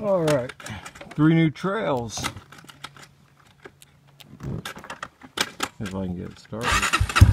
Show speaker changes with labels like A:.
A: All right, three new trails. If I can get it started.